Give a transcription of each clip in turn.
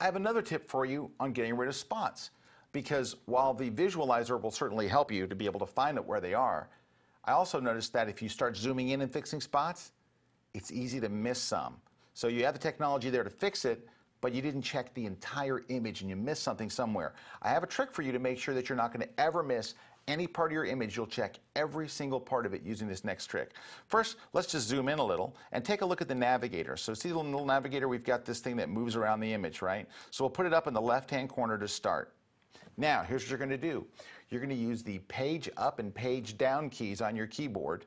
I have another tip for you on getting rid of spots. Because while the visualizer will certainly help you to be able to find out where they are, I also noticed that if you start zooming in and fixing spots, it's easy to miss some. So you have the technology there to fix it, but you didn't check the entire image and you missed something somewhere. I have a trick for you to make sure that you're not going to ever miss any part of your image, you'll check every single part of it using this next trick. First, let's just zoom in a little and take a look at the navigator. So see the little navigator? We've got this thing that moves around the image, right? So we'll put it up in the left-hand corner to start. Now, here's what you're going to do. You're going to use the page up and page down keys on your keyboard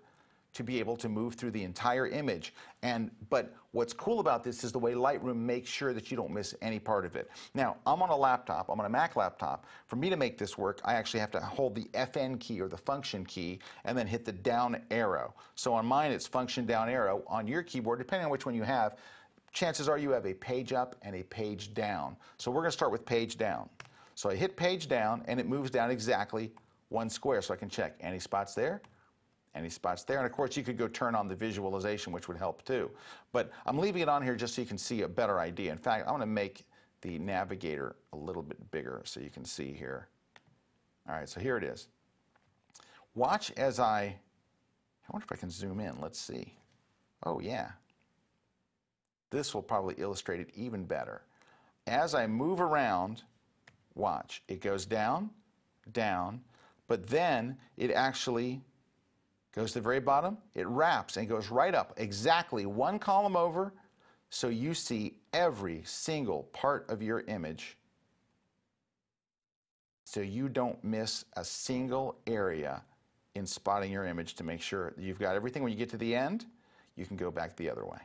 to be able to move through the entire image. And but what's cool about this is the way Lightroom makes sure that you don't miss any part of it. Now, I'm on a laptop, I'm on a Mac laptop. For me to make this work, I actually have to hold the FN key or the function key and then hit the down arrow. So on mine it's function down arrow. On your keyboard, depending on which one you have, chances are you have a page up and a page down. So we're going to start with page down. So I hit page down and it moves down exactly one square so I can check any spots there, any spots there. And of course, you could go turn on the visualization, which would help too. But I'm leaving it on here just so you can see a better idea. In fact, I want to make the navigator a little bit bigger so you can see here. All right, so here it is. Watch as I, I wonder if I can zoom in. Let's see. Oh, yeah. This will probably illustrate it even better. As I move around, watch, it goes down, down, but then it actually goes to the very bottom, it wraps and goes right up exactly one column over so you see every single part of your image so you don't miss a single area in spotting your image to make sure you've got everything. When you get to the end, you can go back the other way.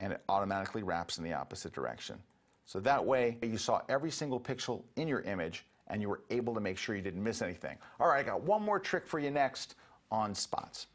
And it automatically wraps in the opposite direction. So that way you saw every single pixel in your image and you were able to make sure you didn't miss anything. All right, I got one more trick for you next on spots.